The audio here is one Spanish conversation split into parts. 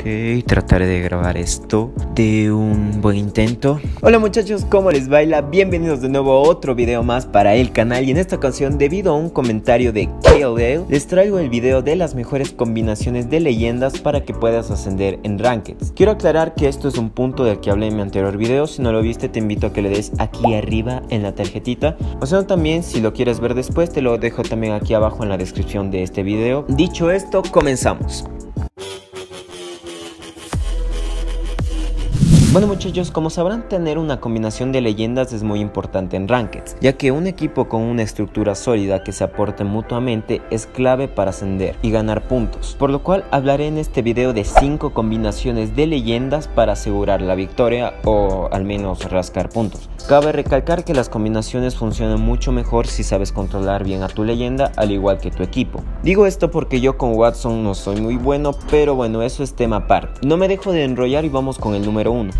Ok, trataré de grabar esto de un buen intento. Hola muchachos, ¿cómo les baila? Bienvenidos de nuevo a otro video más para el canal y en esta ocasión debido a un comentario de KLL les traigo el video de las mejores combinaciones de leyendas para que puedas ascender en Rankeds. Quiero aclarar que esto es un punto del que hablé en mi anterior video, si no lo viste te invito a que le des aquí arriba en la tarjetita o sea también si lo quieres ver después te lo dejo también aquí abajo en la descripción de este video. Dicho esto, comenzamos. Bueno muchachos, como sabrán tener una combinación de leyendas es muy importante en Rankeds, ya que un equipo con una estructura sólida que se aporte mutuamente es clave para ascender y ganar puntos, por lo cual hablaré en este video de 5 combinaciones de leyendas para asegurar la victoria o al menos rascar puntos. Cabe recalcar que las combinaciones funcionan mucho mejor si sabes controlar bien a tu leyenda al igual que tu equipo. Digo esto porque yo con Watson no soy muy bueno, pero bueno eso es tema aparte. No me dejo de enrollar y vamos con el número 1.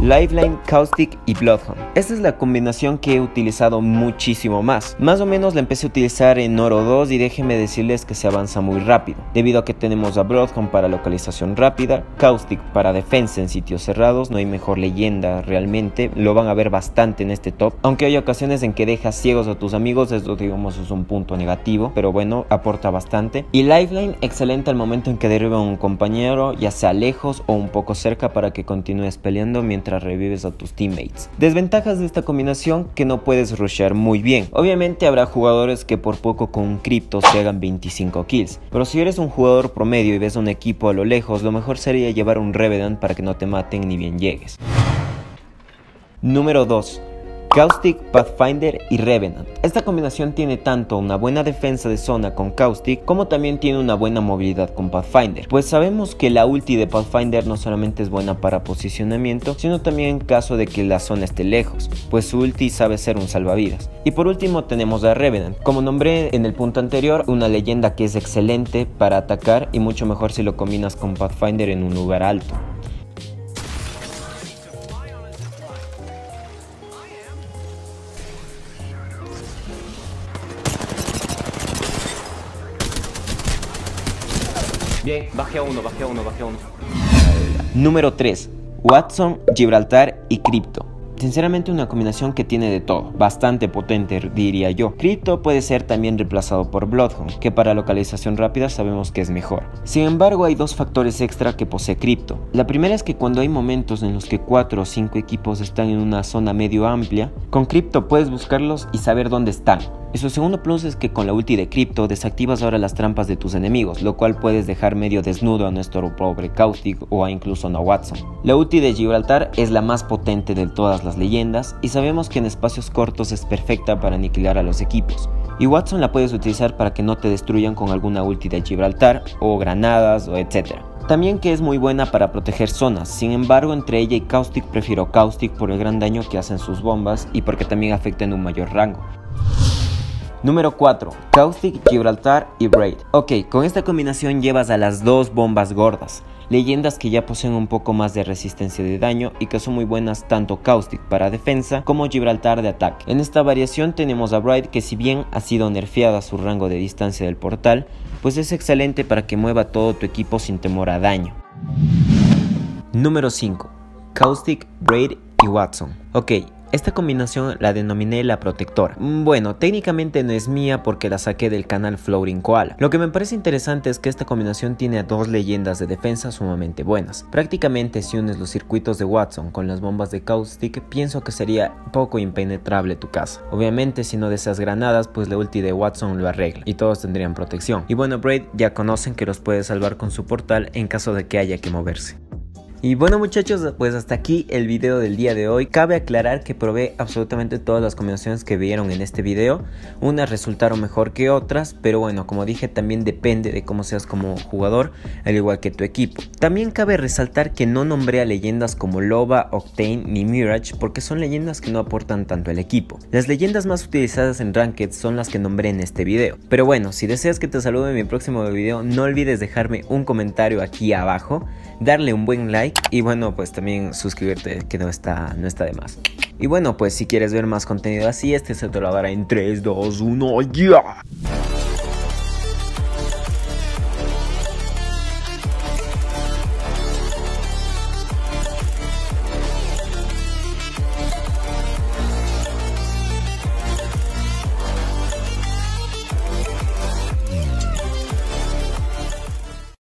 Lifeline, Caustic y Bloodhound. Esta es la combinación que he utilizado muchísimo más. Más o menos la empecé a utilizar en Oro 2 y déjenme decirles que se avanza muy rápido, debido a que tenemos a Bloodhound para localización rápida, Caustic para defensa en sitios cerrados, no hay mejor leyenda realmente, lo van a ver bastante en este top, aunque hay ocasiones en que dejas ciegos a tus amigos, esto digamos es un punto negativo, pero bueno, aporta bastante. Y Lifeline, excelente al momento en que derriba a un compañero, ya sea lejos o un poco cerca para que continúes peleando mientras revives a tus teammates. Desventajas de esta combinación que no puedes rushear muy bien. Obviamente habrá jugadores que por poco con un cripto se hagan 25 kills, pero si eres un jugador promedio y ves un equipo a lo lejos, lo mejor sería llevar un Revenant para que no te maten ni bien llegues. Número 2. Caustic, Pathfinder y Revenant. Esta combinación tiene tanto una buena defensa de zona con Caustic como también tiene una buena movilidad con Pathfinder, pues sabemos que la ulti de Pathfinder no solamente es buena para posicionamiento, sino también en caso de que la zona esté lejos, pues su ulti sabe ser un salvavidas. Y por último tenemos a Revenant, como nombré en el punto anterior, una leyenda que es excelente para atacar y mucho mejor si lo combinas con Pathfinder en un lugar alto. Bien, bajé a uno, bajé a uno, bajé a uno. Número 3. Watson, Gibraltar y Crypto. Sinceramente una combinación que tiene de todo, bastante potente diría yo. Crypto puede ser también reemplazado por Bloodhound, que para localización rápida sabemos que es mejor. Sin embargo hay dos factores extra que posee Crypto. La primera es que cuando hay momentos en los que 4 o 5 equipos están en una zona medio amplia, con Crypto puedes buscarlos y saber dónde están. Y su segundo plus es que con la ulti de Crypto desactivas ahora las trampas de tus enemigos, lo cual puedes dejar medio desnudo a nuestro pobre Caustic o a incluso a Watson. La ulti de Gibraltar es la más potente de todas las leyendas y sabemos que en espacios cortos es perfecta para aniquilar a los equipos. Y Watson la puedes utilizar para que no te destruyan con alguna ulti de Gibraltar o granadas o etc. También que es muy buena para proteger zonas, sin embargo entre ella y Caustic prefiero Caustic por el gran daño que hacen sus bombas y porque también afectan un mayor rango. Número 4. Caustic, Gibraltar y Braid. Ok, con esta combinación llevas a las dos bombas gordas. Leyendas que ya poseen un poco más de resistencia de daño y que son muy buenas tanto Caustic para defensa como Gibraltar de ataque. En esta variación tenemos a Braid que si bien ha sido nerfeada su rango de distancia del portal, pues es excelente para que mueva todo tu equipo sin temor a daño. Número 5. Caustic, Braid y Watson. Ok, esta combinación la denominé la protectora. Mm, bueno, técnicamente no es mía porque la saqué del canal Floating Koala. Lo que me parece interesante es que esta combinación tiene dos leyendas de defensa sumamente buenas. Prácticamente si unes los circuitos de Watson con las bombas de Caustic, pienso que sería poco impenetrable tu casa. Obviamente si no deseas granadas, pues la ulti de Watson lo arregla y todos tendrían protección. Y bueno, Braid ya conocen que los puede salvar con su portal en caso de que haya que moverse. Y bueno muchachos, pues hasta aquí el video del día de hoy. Cabe aclarar que probé absolutamente todas las combinaciones que vieron en este video. Unas resultaron mejor que otras, pero bueno, como dije, también depende de cómo seas como jugador, al igual que tu equipo. También cabe resaltar que no nombré a leyendas como Loba, Octane ni Mirage porque son leyendas que no aportan tanto al equipo. Las leyendas más utilizadas en Ranked son las que nombré en este video. Pero bueno, si deseas que te salude en mi próximo video, no olvides dejarme un comentario aquí abajo, darle un buen like y bueno, pues también suscribirte que no está, no está de más. Y bueno, pues si quieres ver más contenido así, este se te lo dará en 3, 2, 1, ya.